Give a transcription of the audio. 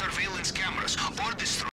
surveillance cameras or destroy